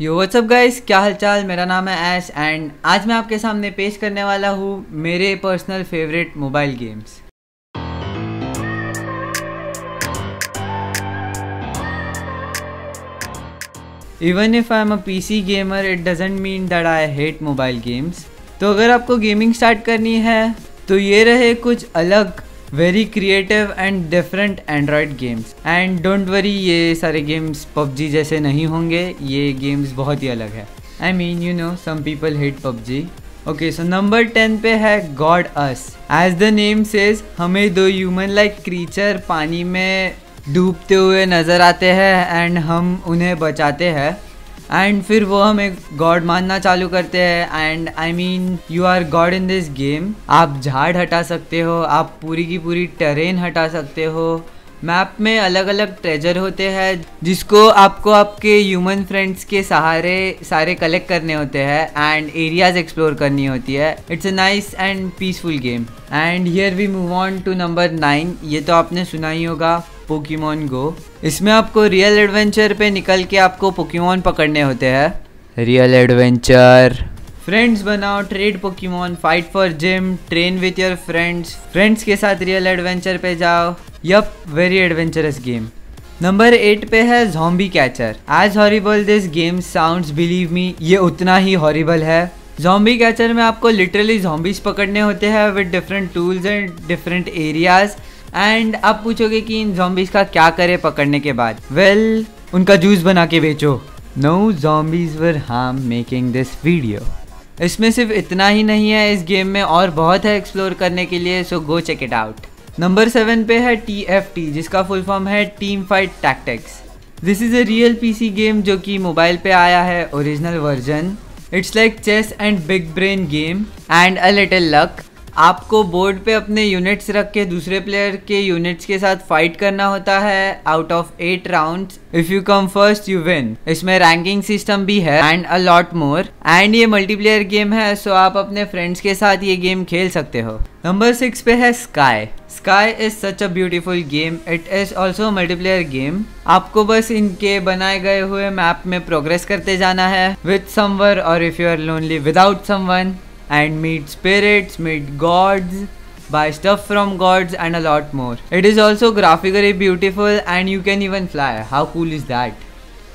यो WhatsApp guys क्या हालचाल? मेरा नाम है ऐश एंड आज मैं आपके सामने पेश करने वाला हूँ मेरे personal favourite mobile games even if I am a P C gamer it doesn't mean that I hate mobile games तो अगर आपको गेमिंग स्टार्ट करनी है तो ये रहे कुछ अलग very creative and different android games and don't worry ये सारे गेम्स पबजी जैसे नहीं होंगे, ये गेम्स बहुत ही अलग है. I mean you know some people hate PUBG. Okay so number ten पे है Godus as the name says हमें दो ह्यूमन लाइक क्रीचर पानी में डूबते हुए नज़र आते हैं एंड हम उन्हें बचाते हैं. एंड फिर वो हमें गॉड मानना चालू करते हैं. And I mean you are god in this game आप झाड़ हटा सकते हो. आप पूरी की पूरी टेरेन हटा सकते हो. मैप में अलग अलग ट्रेजर होते हैं, जिसको आपको आपके ह्यूमन फ्रेंड्स के सहारे, सारे कलेक्ट करने होते हैं एंड एरियाज़ एक्सप्लोर करनी होती है. It's a nice and peaceful game and here we move on to number nine ये तो आपने सुना ही होगा. पोकीमोन गो इसमें आपको रियल एडवेंचर पे निकल के आपको पोकीमोन पकड़ने होते हैं। रियल एडवेंचर फ्रेंड्स बनाओ trade Pokemon fight for gym train with your friends friends के साथ रियल एडवेंचर पे जाओ। Yup very adventurous game number eight पे है zombie catcher as horrible this game sounds believe me ये उतना ही हॉरिबल है। जॉम्बी कैचर में आपको लिटरली जॉम्बीज पकड़ने होते हैं with different tools and different areas and आप पूछोगे कि इन जॉम्बीज का क्या करे पकड़ने के बाद? वेल well, उनका जूस बना के बेचो। No zombies were harm making this video इसमें सिर्फ़ इतना ही नहीं है इस गेम में और बहुत है एक्सप्लोर करने के लिए so go check it out number seven पे है टी एफ़ टी जिसका फुल फॉर्म है team fight tactics this is a real P C game जो कि मोबाइल पे आया है original version it's like chess and big brain game and a little luck आपको बोर्ड पे अपने यूनिट्स रख के दूसरे प्लेयर के यूनिट्स के साथ फाइट करना होता है out of eight round if you come first you win इसमें रैंकिंग सिस्टम भी है and a lot more and ये मल्टीप्लेयर गेम है सो आप अपने फ्रेंड्स के साथ ये गेम खेल सकते हो. नंबर सिक्स पे है sky sky is such a beautiful game it is also multiplayer game आपको बस इनके बनाए गए हुए मैप में प्रोग्रेस करते जाना है विथ समवर और if you are lonely without someone and meet spirits, meet gods, buy stuff from gods and a lot more. It is also graphically beautiful and you can even fly. How cool is that?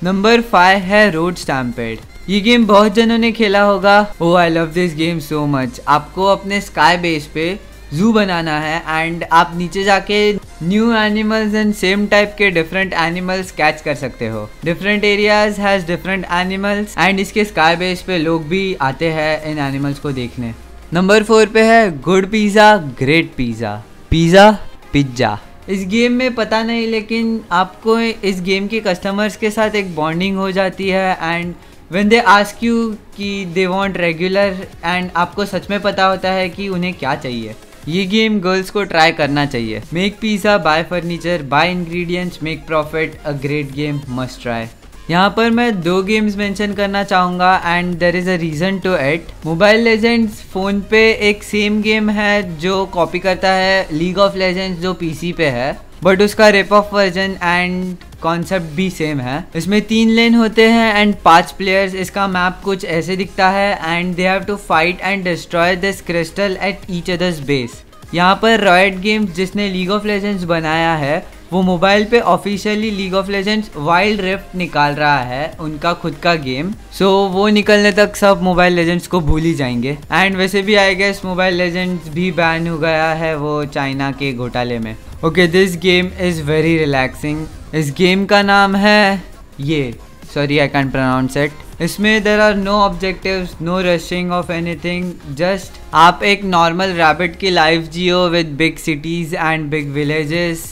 Number five है road stampede ये game बहुत जनों ने खेला होगा ओ I love this game so much आपको अपने sky base पे जू बनाना है एंड आप नीचे जाके new animals and same type के डिफरेंट एनिमल्स कैच कर सकते हो। Different areas has different animals and इसके स्काई बेस पे लोग भी आते हैं इन एनिमल्स को देखने। नंबर फोर पे है good pizza great pizza pizza pizza इस गेम में पता नहीं, लेकिन आपको इस गेम के कस्टमर्स के साथ एक बॉन्डिंग हो जाती है and when they ask you कि दे वॉन्ट रेगुलर एंड आपको सच में पता होता है कि उन्हें क्या चाहिए। ये गेम गर्ल्स को ट्राई करना चाहिए। Make pizza buy furniture buy ingredients make profit a great game must try यहाँ पर मैं दो गेम्स मेंशन करना चाहूँगा and there is a reason to eight Mobile Legends phone पे एक सेम गेम है जो कॉपी करता है। लीग ऑफ़ लेजेंड्स जो पीसी पे है। बट उसका ripoff version and concept भी सेम है। इसमें तीन लेन होते हैं एंड पाँच प्लेयर्स इसका मैप कुछ ऐसे दिखता है and they have to fight and destroy this crystal at each other's base यहाँ पर रॉयट गेम्स जिसने लीग ऑफ़ लेजेंड्स बनाया है वो मोबाइल पे officially League of Legends Wild Rift निकाल रहा है उनका खुद का गेम सो so, वो निकलने तक सब मोबाइल लेजेंड्स को भूल ही जाएँगे। एंड वैसे भी आई गेस मोबाइल लेजेंड्स भी बैन हो गया है वो चाइना के घोटाले में। Okay this game is very relaxing इस गेम का नाम है ये. Sorry I can pronounce it इसमें there are no objective no rushing of anything just आप एक नॉर्मल रैबिट की life Jio with big cities and big villages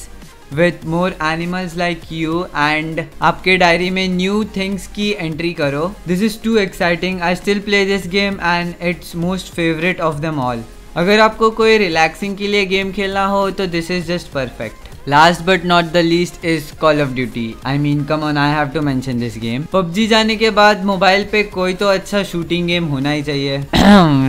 with more animals like you and आपके diary में new things की entry करो. This is too exciting I still play this game and it's most favourite of them all अगर आपको कोई relaxing के लिए game खेलना हो तो this is just perfect last but not the least is Call of Duty I mean come on I have to mention this game PUBG जाने के बाद मोबाइल पे कोई तो अच्छा शूटिंग गेम होना ही चाहिए।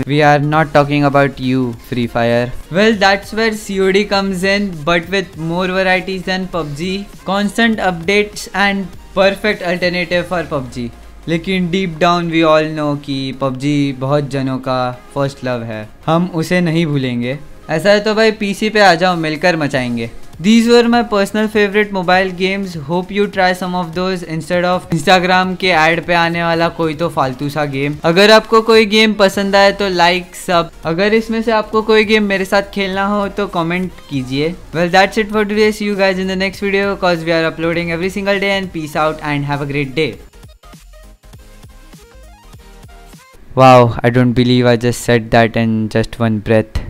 We are not talking about you free fire well that's where COD comes in but with more varieties than PUBG. Constant updates and perfect alternative for PUBG. लेकिन deep down we all know कि PUBG बहुत जनों का first love है। हम उसे नहीं भूलेंगे। ऐसा है तो भाई पीसी पे आ जाओ, मिलकर मचाएँगे। These were my personal favorite mobile games. Hope you try some of those instead of Instagram के एड पे आने वाला कोई तो फालतू सा गेम अगर आपको कोई गेम पसंद आए तो लाइक सब अगर इसमें से आपको कोई गेम मेरे साथ खेलना हो तो कमेंट कीजिए। Well that's it for today see you guys in the next video because we are uploading every single day and peace out and have a great day Wow, I don't believe I just said that in just one breath.